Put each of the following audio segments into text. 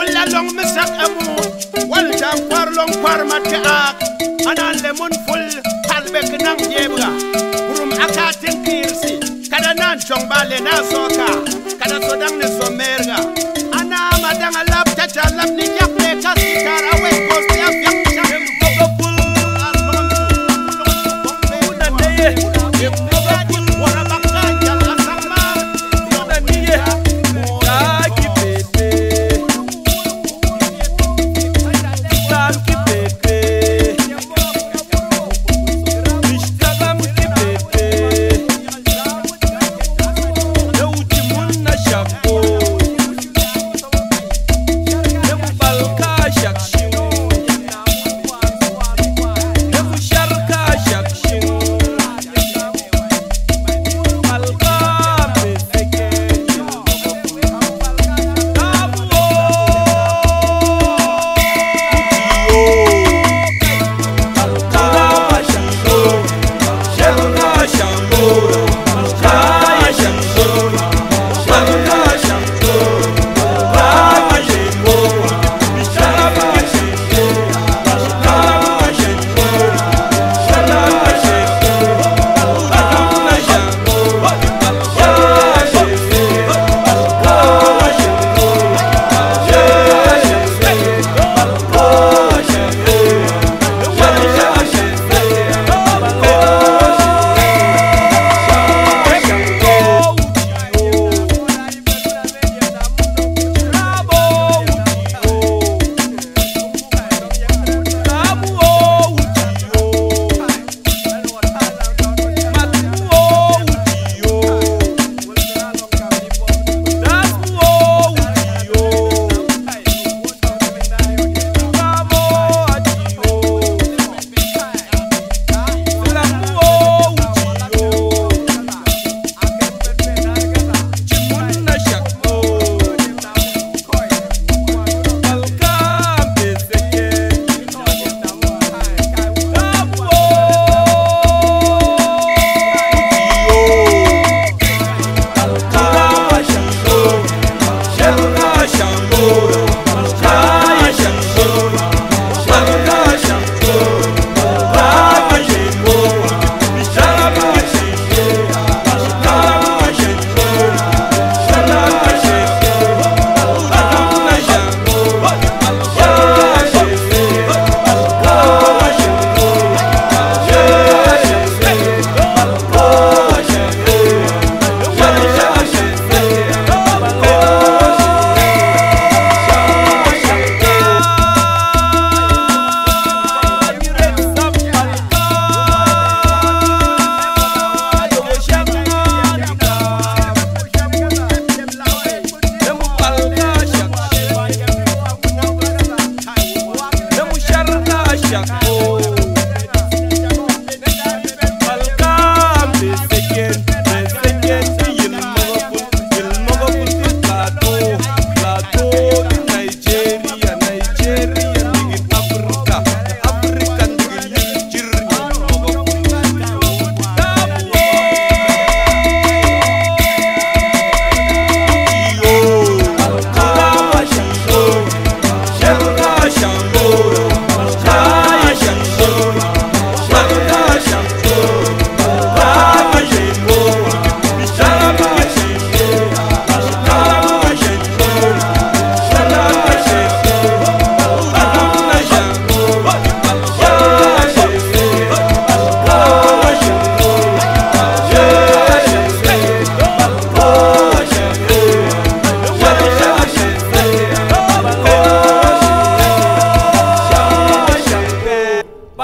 fulla long mi sak amu wal jam kwar long kwar mat ke ak anan le mun ful halbe knang yebra burum akatin kirsi. Kada nan chong bale na soka. Kada sodang ne somerga. Ana madang lap chacha lap ni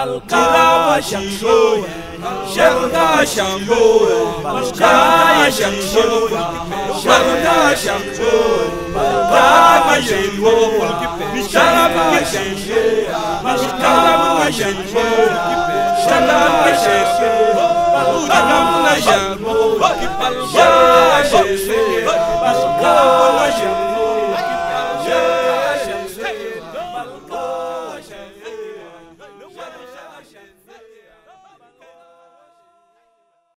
balka shaksho sharda shaksho balka shaksho sharda shaksho balka shaksho sharda shaksho balka shaksho sharda shaksho balka shaksho balka shaksho